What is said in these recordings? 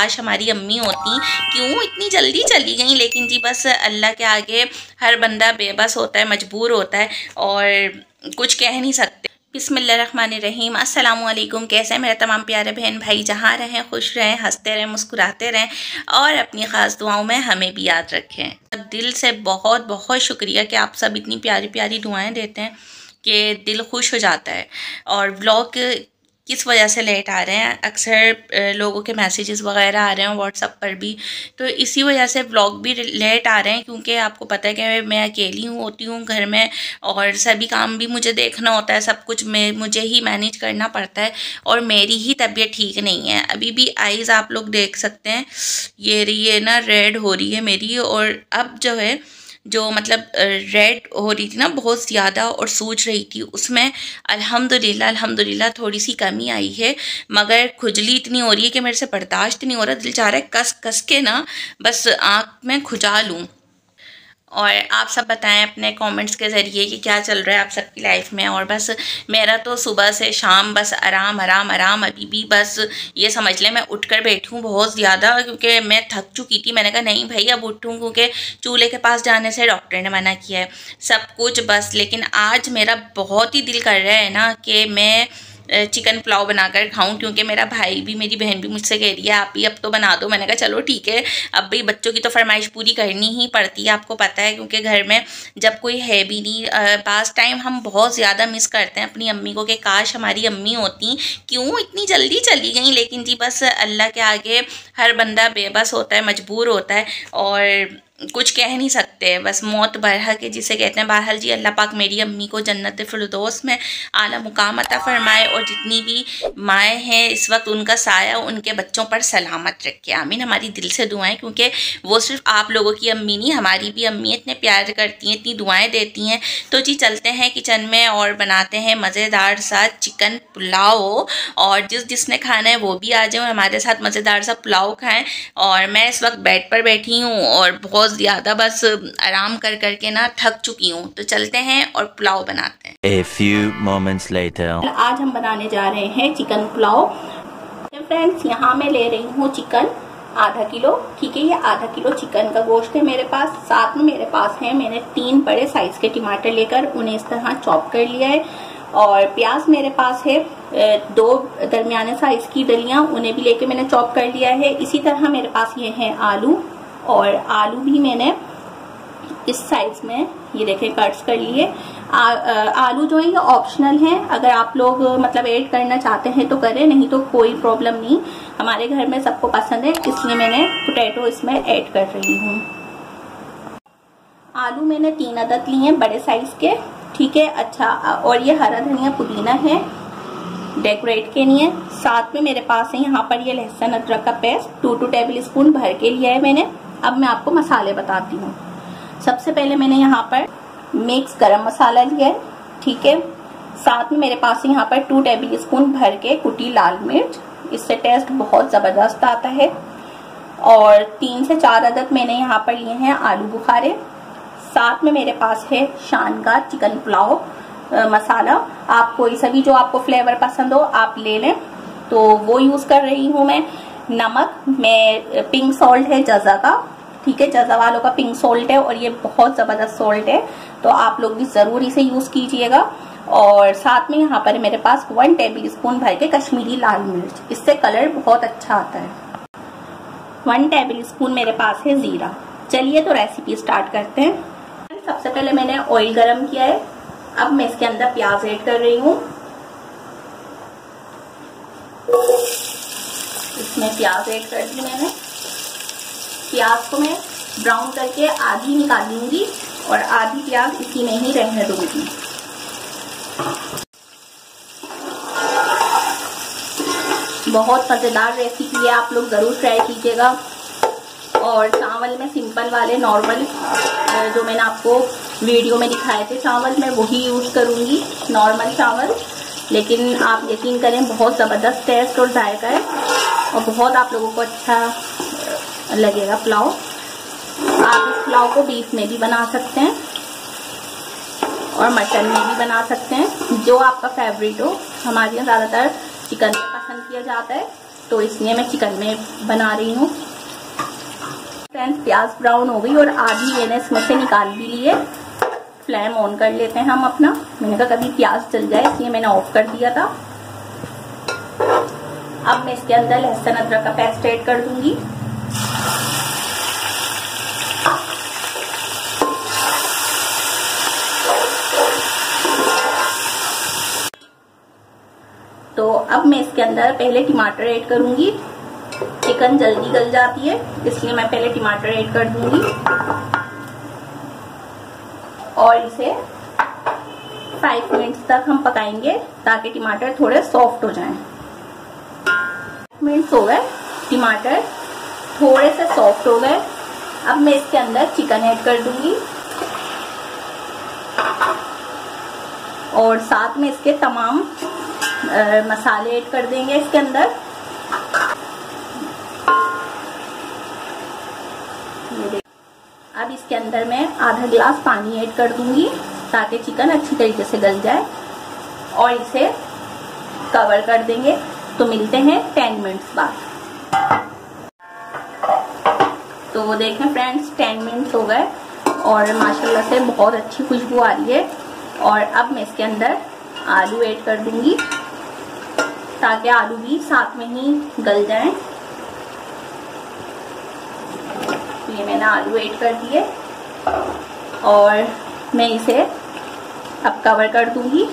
काश हमारी अम्मी होती। क्यों? इतनी जल्दी चली गई। लेकिन जी, बस अल्लाह के आगे हर बंदा बेबस होता है, मजबूर होता है और कुछ कह नहीं सकते। बिसमीम अल्लाम कैसे हैं मेरे तमाम प्यारे बहन भाई? जहाँ रहें, खुश रहें, हँसते रहें, मुस्कुराते रहें और अपनी ख़ास दुआओं में हमें भी याद रखें। दिल से बहुत बहुत शुक्रिया कि आप सब इतनी प्यारी प्यारी दुआएँ देते हैं कि दिल खुश हो जाता है। और ब्लॉग किस वजह से लेट आ रहे हैं, अक्सर लोगों के मैसेजेस वगैरह आ रहे हैं व्हाट्सअप पर भी तो इसी वजह से व्लॉग भी लेट आ रहे हैं क्योंकि आपको पता है कि मैं अकेली हूँ, होती हूँ घर में और सभी काम भी मुझे देखना होता है, सब कुछ मैं, मुझे ही मैनेज करना पड़ता है और मेरी ही तबीयत ठीक नहीं है। अभी भी आइज़ आप लोग देख सकते हैं, ये ये ना रेड हो रही है मेरी और अब जो है जो मतलब रेड हो रही थी ना, बहुत ज़्यादा और सूझ रही थी, उसमें अल्हम्दुलिल्लाह अल्हम्दुलिल्लाह थोड़ी सी कमी आई है। मगर खुजली इतनी हो रही है कि मेरे से बर्दाश्त नहीं हो रहा, दिल चाह रहा है कस कस के ना बस आँख में खुजा लूँ। और आप सब बताएँ अपने कमेंट्स के ज़रिए कि क्या चल रहा है आप सबकी लाइफ में। और बस मेरा तो सुबह से शाम बस आराम आराम आराम, अभी भी बस ये समझ लें मैं उठ कर बैठी हूँ बहुत ज़्यादा क्योंकि मैं थक चुकी थी। मैंने कहा, नहीं भाई, अब उठूँ क्योंकि चूल्हे के पास जाने से डॉक्टर ने मना किया है। सब कुछ बस, लेकिन आज मेरा बहुत ही दिल कर रहा है ना कि मैं चिकन पुलाव बनाकर खाऊं, क्योंकि मेरा भाई भी, मेरी बहन भी मुझसे कह रही है, आप ही अब तो बना दो। मैंने कहा, चलो ठीक है, अब भाई बच्चों की तो फरमाइश पूरी करनी ही पड़ती है, आपको पता है, क्योंकि घर में जब कोई है भी नहीं पास टाइम हम बहुत ज़्यादा मिस करते हैं अपनी अम्मी को कि, काश हमारी अम्मी होती, क्यों इतनी जल्दी चली गई? लेकिन जी बस अल्लाह के आगे हर बंदा बेबस होता है, मजबूर होता है, और कुछ कह नहीं सकते, बस मौत बरह के जिसे कहते हैं, बहरहाल जी अल्लाह पाक मेरी अम्मी को जन्नत फिरदोस में आला मुकाम अता फरमाए और जितनी भी माएँ हैं इस वक्त उनका साया उनके बच्चों पर सलामत रखे। आमीन। हमारी दिल से दुआएँ, क्योंकि वो सिर्फ़ आप लोगों की अम्मी नहीं, हमारी भी अम्मी इतने प्यार करती हैं, इतनी दुआएँ देती हैं। तो जी चलते हैं किचन में और बनाते हैं मज़ेदार सा चिकन पुलाव और जिस जिसने खाना है वो भी आ जाए हमारे साथ मज़ेदार सा पुलाव खाएँ। और मैं इस वक्त बेड पर बैठी हूँ और बहुत बहुत ज़्यादा बस आराम कर करके ना थक चुकी हूँ। तो चलते हैं और पुलाव बनाते हैं। A few moments later. आज हम बनाने जा रहे हैं चिकन पुलाव। फ्रेंड्स यहाँ मैं ले रही हूँ चिकन आधा किलो। ठीक है ये आधा किलो चिकन का गोश्त है मेरे पास। साथ में मेरे पास है मैंने तीन बड़े साइज़ के टमाटर लेकर उन्हें इस तरह चॉप कर लिया है। और प्याज मेरे पास है दो दरमियाने साइज़ की दलियाँ उन्हें भी लेके मैंने चॉप कर लिया है। इसी तरह मेरे पास ये है आलू। और आलू भी मैंने इस साइज़ में, ये देखें कट्स कर लिए। आलू जो है, ये ऑप्शनल है। अगर आप लोग मतलब ऐड करना चाहते हैं तो करें, नहीं तो कोई प्रॉब्लम नहीं। हमारे घर में सबको पसंद है, इसलिए मैंने पोटैटो इसमें ऐड कर रही हूँ। आलू मैंने तीन अदद लिए हैं, बड़े साइज़ के। ठीक है अच्छा और ये हरा धनिया पुदीना है डेकोरेट के लिए। साथ में मेरे पास है यहाँ पर ये लहसुन अदरक का paste two two tablespoon भर के लिया है मैंने। अब मैं आपको मसाले बताती हूँ। सबसे पहले मैंने यहाँ पर मिक्स गरम मसाला लिया है, ठीक है? साथ में मेरे पास यहाँ पर टू टेबल स्पून भर के कुटी लाल मिर्च, इससे टेस्ट बहुत ज़बरदस्त आता है। और तीन से चार अदद मैंने यहाँ पर लिए हैं आलू बुखारे। साथ में मेरे पास है शानदार चिकन पुलाव मसाला। आप कोई सा भी जो आपको फ्लेवर पसंद हो, आप ले लें। तो वो यूज़ कर रही हूँ मैं। नमक, में पिंक सॉल्ट है जजा का, ठीक है, जजा वालों का पिंक सॉल्ट है और ये बहुत ज़बरदस्त सॉल्ट है तो आप लोग भी ज़रूर इसे यूज़ कीजिएगा। और साथ में यहाँ पर मेरे पास वन टेबल स्पून भर के कश्मीरी लाल मिर्च, इससे कलर बहुत अच्छा आता है। वन टेबल स्पून मेरे पास है जीरा। चलिए तो रेसिपी स्टार्ट करते हैं। सबसे पहले मैंने ऑयल गरम किया है। अब मैं इसके अंदर प्याज ऐड कर रही हूँ। इसमें प्याज ऐड कर दी मैंने। प्याज को मैं ब्राउन करके आधी निकाल निकालूँगी और आधी प्याज इसी में ही रहने दूँगी। बहुत मज़ेदार रेसिपी है, आप लोग ज़रूर ट्राई कीजिएगा। और चावल में सिंपल वाले नॉर्मल जो मैंने आपको वीडियो में दिखाए थे चावल, मैं वही यूज़ करूँगी नॉर्मल चावल। लेकिन आप यकीन करें, बहुत ज़बरदस्त टेस्ट और जायका है। और बहुत आप लोगों को अच्छा लगेगा पुलाव। आप इस पुलाव को बीफ में भी बना सकते हैं और मटन में भी बना सकते हैं। जो आपका फेवरेट हो। हमारे यहाँ ज़्यादातर चिकन में पसंद किया जाता है। तो इसलिए मैं चिकन में बना रही हूँ। फ्रेंड्स प्याज ब्राउन हो गई और आधी मैंने इसमें से निकाल भी लिए फ्लेम ऑन कर लेते हैं हम अपना। मैंने कहा कभी प्याज जल जाए, इसलिए मैंने ऑफ़ कर दिया था। अब मैं इसके अंदर लहसुन अदरक का पेस्ट ऐड कर दूँगी। तो अब मैं इसके अंदर पहले टमाटर ऐड करूँगी। चिकन जल्दी गल जाती है, इसलिए मैं पहले टमाटर ऐड कर दूँगी। और इसे फाइव मिनट्स तक हम पकाएँगे, ताकि टमाटर थोड़े सॉफ्ट हो जाएँ। मिनट्स हो गए टमाटर थोड़े से सॉफ्ट हो गए अब मैं इसके अंदर चिकन ऐड कर दूँगी। और साथ में इसके तमाम मसाले ऐड कर देंगे इसके अंदर। अब इसके अंदर मैं आधा गिलास पानी ऐड कर दूँगी, ताकि चिकन अच्छी तरीके से गल जाए। और इसे कवर कर देंगे। तो मिलते हैं टेन मिनट्स बाद। तो वो देखें फ्रेंड्स टेन मिनट्स हो गए और माशाल्लाह से बहुत अच्छी खुशबू आ रही है। और अब मैं इसके अंदर आलू ऐड कर दूँगी ताकि आलू भी साथ में ही गल जाएँ। ये मैंने आलू ऐड कर दिए और मैं इसे अब कवर कर दूँगी।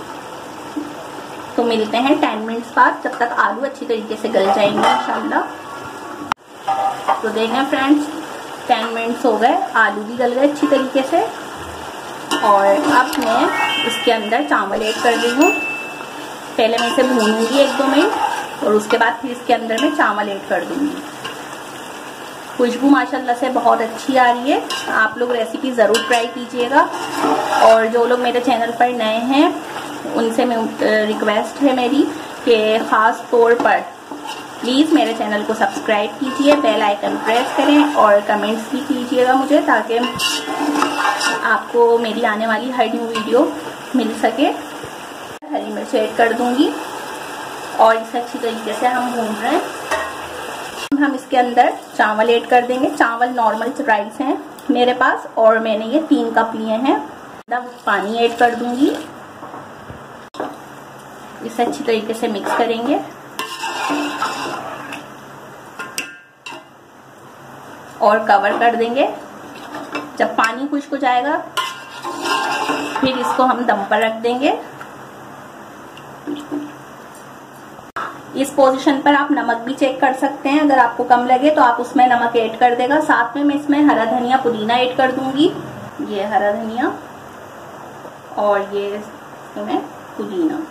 तो मिलते हैं टेन मिनट्स बाद, जब तक आलू अच्छी तरीके से गल जाएँगे, इंशाल्लाह। तो देखें फ्रेंड्स, टेन मिनट्स हो गए, आलू भी गल गए अच्छी तरीके से। और अब मैं इसके अंदर चावल ऐड कर रही हूँ। पहले मैं इसे भूनूँगी एक दो मिनट, और उसके बाद फिर इसके अंदर मैं चावल ऐड कर दूँगी। खुशबू माशाल्लाह से बहुत अच्छी आ रही है। आप लोग रेसिपी ज़रूर ट्राई कीजिएगा। और जो लोग मेरे चैनल पर नए हैं उनसे मैं रिक्वेस्ट है मेरी कि ख़ास तौर पर प्लीज़ मेरे चैनल को सब्सक्राइब कीजिए बेल आइकन प्रेस करें और कमेंट्स भी कीजिएगा मुझे ताकि आपको मेरी आने वाली हर न्यू वीडियो मिल सके। हरी मिर्च ऐड कर दूँगी और इसे अच्छी तरीके से हम भून रहे हैं। हम इसके अंदर चावल ऐड कर देंगे। चावल नॉर्मल राइस हैं मेरे पास और मैंने ये तीन कप लिए हैं। पानी ऐड कर दूँगी। इसे अच्छी तरीके से मिक्स करेंगे। और कवर कर देंगे। जब पानी खुश्क हो जाएगा, फिर इसको हम दम पर रख देंगे। इस पोजीशन पर आप नमक भी चेक कर सकते हैं। अगर आपको कम लगे तो आप उसमें नमक ऐड कर देगा। साथ में मैं इसमें हरा धनिया पुदीना ऐड कर दूँगी। ये हरा धनिया और ये इसमें पुदीना।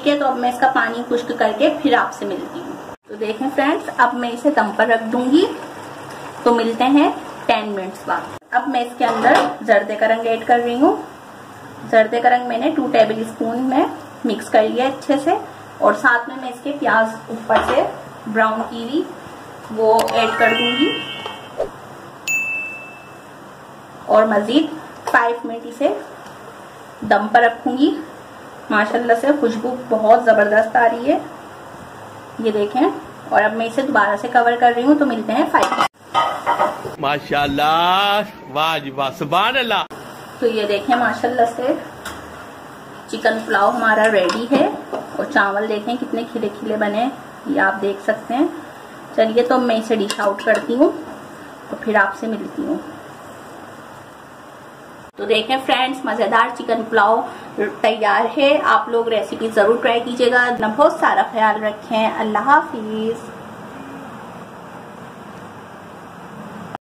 ठीक है तो अब मैं इसका पानी खुश्क करके फिर आपसे मिलती हूँ। तो देखें फ्रेंड्स अब मैं इसे दम पर रख दूँगी। तो मिलते हैं टेन मिनट्स बाद। अब मैं इसके अंदर जर्दे का रंग ऐड कर रही हूँ। जर्दे का रंग मैंने टू टेबल स्पून में मिक्स कर लिया अच्छे से। और साथ में मैं इसके प्याज ऊपर से ब्राउन की हुई वो ऐड कर दूँगी। और मजीद फाइव मिनट इसे दम पर रखूँगी। माशाल्लाह से खुशबू बहुत ज़बरदस्त आ रही है। ये देखें और अब मैं इसे दोबारा से कवर कर रही हूँ तो मिलते हैं फाइव माशाल्लाह वाह सुबह अल्लाह तो ये देखें माशाल्लाह से चिकन पुलाव हमारा रेडी है और चावल देखें कितने खिले खिले बने ये आप देख सकते हैं। चलिए तो मैं इसे डिश आउट करती हूँ तो फिर आपसे मिलती हूँ। तो देखें फ्रेंड्स मज़ेदार चिकन पुलाव तैयार है। आप लोग रेसिपी ज़रूर ट्राई कीजिएगा। बहुत सारा ख्याल रखें। अल्लाह हाफिज़।